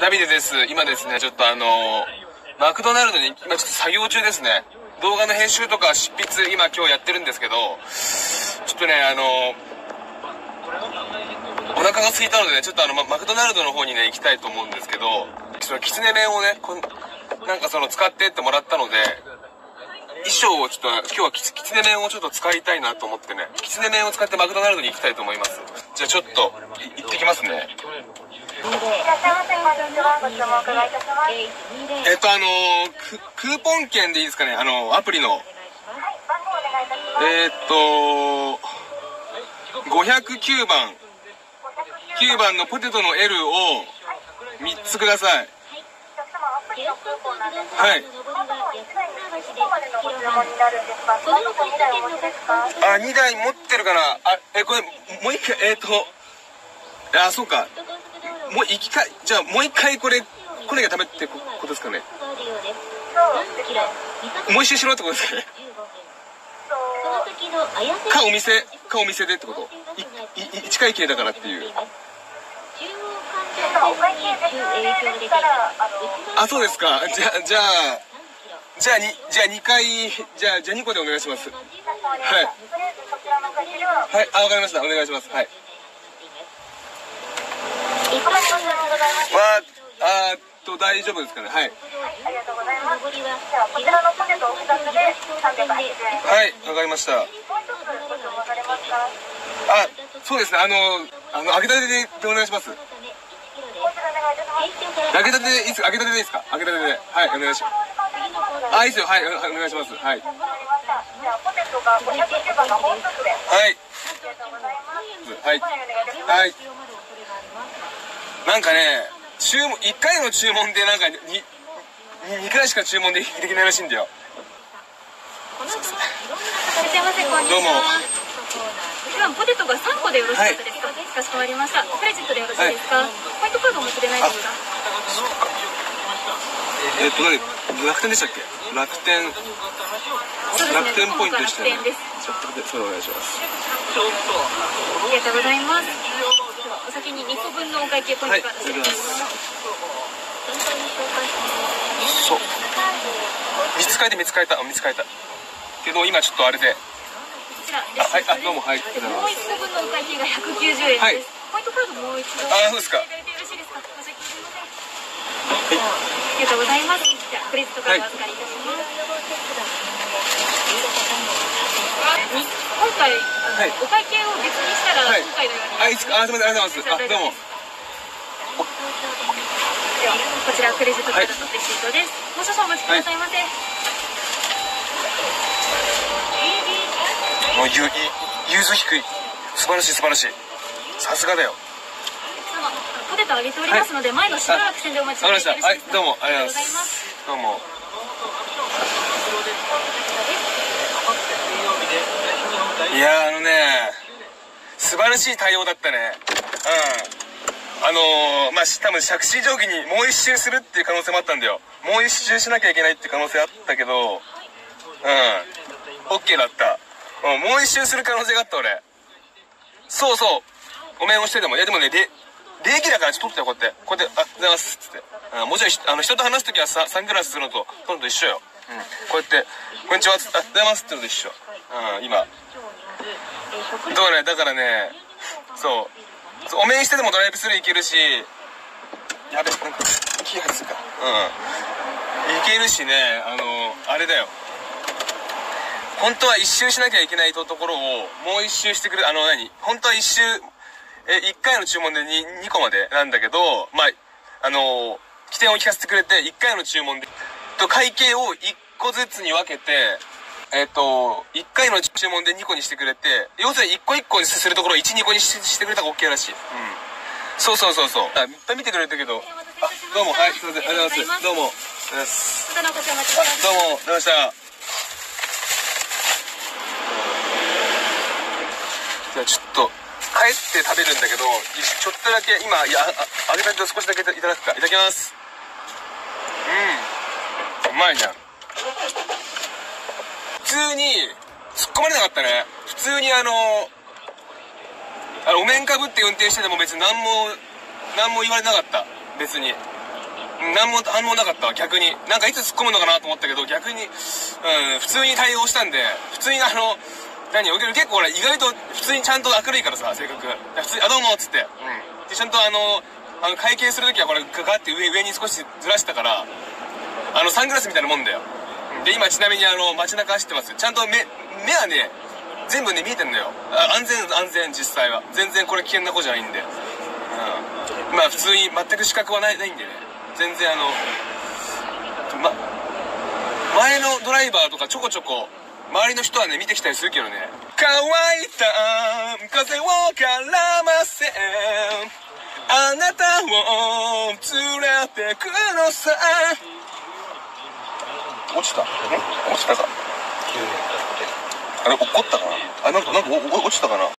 ダビデです。今ですね、ちょっとあのマクドナルドに今ちょっと作業中ですね。動画の編集とか執筆今今日やってるんですけど、ちょっとね、あのお腹が空いたのでね、ちょっとあの、マクドナルドの方にね、行きたいと思うんですけど、そのきつね麺をね、こんなんかその使ってってもらったので、衣装をちょっと今日はきつね麺をちょっと使いたいなと思ってね、きつね麺を使ってマクドナルドに行きたいと思います。じゃあちょっと、行ってきますね。えっとあのク、クーポン券でいいですかね？あの、アプリの。えー、っと、509番、9番のポテトの L を3つください。はい。あ、2台持ってるかなあ、え、これ、もう一回、えー、っと、あ、そうか。もう一回、じゃあもう一回これ、来なきゃダメってことですかね。もう一周しろってことですかね。かお店、かお店でってこと？い、い、1回切れだからっていう。あそうですか。じゃあ、じゃあ、じゃあに、じゃあ2回、じゃあ、じゃあ2個でお願いします。は、はい、あ、わかりました。お願いします。はい。一般ご注文ございます。わあ、あーっと、大丈夫ですかね。はい。ありがとうございます。では、こちらのポテトお二つで380円です。はい、わかりました。あ、そうですね。あの、あの、揚げたてでお願いします。揚げたてでいいですか揚げたてでいいですか？揚げたてで。はい、お願いします。あ、いいですよ。はい、おお願いします。はい。わかりました。じゃあ、ポテトが509番がもう一つで。はい。ありがとうございます。はい。はい。なんかね、注文、1回の注文でなんかに、2回しか注文できないらしいんだよ。いらっしゃいませ、こんにちは。どうもでは、ポテトが3個でよろしかったですか、かしこまりました。クレジットでよろしいですか、ホワイトカードお持ちでないですかえっと、何？楽天でしたっけ？楽天、ね。楽天ポイントでしたよね。楽天です。それお願いします。ありがとうございます。お先に2個分のお会計ポイン、トからありがとうござい。ます。そう。見つかえた、見つかえた、見つかえた。けど、今ちょっとあれで、こちら、あはい。あどうもはい。ありがとうござい。ますもう1個分のお会計が190円です。はい。ホワイトカードもう一度。あそうですかい。ただい。てよろしい。ですか申し訳ありません。ありがとうござい。ます。じゃあ、クレジットカードお預かりい。たします。に今回、あのはい。お会計を別にしたら、い今回のように。あ、いつ、あ、すみません、ありがとうございます。あ、どうも。こちらクレジットカードのレシートです。もう少々お待ちくださいませ。もう、ゆ、ゆ、融通低い。素晴らしい、素晴らしい。さすがだよ。様ポテト揚げておりますので、前のしばらく線でお待ちわかりました。はい、どうも、ありがとうございます。どうも。いやー、あの、素晴らしい対応だったね。うん。あのー、まあ、多分、杓子定規にもう一周するっていう可能性もあったんだよ。もう一周しなきゃいけないって可能性あったけど、うん。オッケーだった。うん、もう一周する可能性があった、俺。そうそう。ごめん押してでも。いや、でもね、礼、礼儀だからちょっと撮ってよ、こうやって。こうやって、あ、ございます。つって。うん、もちろん、あの、人と話すときはさ、サングラスするのと、撮るのと一緒よ。うん。こうやって、こんにちは、つって、あ、ございますってのと一緒。うん、今。だからね、だからね、そう。お面してでもドライブスルー行けるし、やべ、なんか、気がするか。うん。行けるしね、あの、あれだよ。本当は一周しなきゃいけないところをもう一周してくれるあの何？本当は一周え一回の注文で 2, 2個までなんだけどまああの起点を聞かせてくれて1回の注文でと会計を1個ずつに分けてえっ、と1回の注文で2個にしてくれて要するに1個1個にするところを12個にししてくれたら OK らしい。うん。そうそうそうそう。あいっぱい見てくれたけど。あどうも。はいすいません。ありがとうございます。どうも。ありがとうございま。どうも、した。じゃあちょっと、帰って食べるんだけど、いちょっとだけ、今、いや、あ揚げたてを少しだけいただくか。いただきます。うん。うまいじゃん。普通に、突っ込まれなかったね。普通にあの、あの、お面かぶって運転してても別に何も、何も言われなかった。別に。うん。何も反応なかったわ逆になんかいつ突っ込むのかなと思ったけど逆に、うん、普通に対応したんで普通にあの何結構俺意外と普通にちゃんと明るいからさ性格普通に「あどうも」っつって、うん、でちゃんとあのあの会計する時はこれガガって上上に少しずらしたからあのサングラスみたいなもんだよで今ちなみにあの街中走ってます。ちゃんと目目はね全部ね見えてんのよ。安全安全実際は。全然これ危険な子じゃないんで。うん。まあ普通に全く資格はないないんでね。全然あのま前のドライバーとかちょこちょこ周りの人はね見てきたりするけどね。乾いた風を絡ませあなたを連れてくのさ。落ちた。ん落ちたか。あれ怒ったかな？あなんかなんか落ちたかな？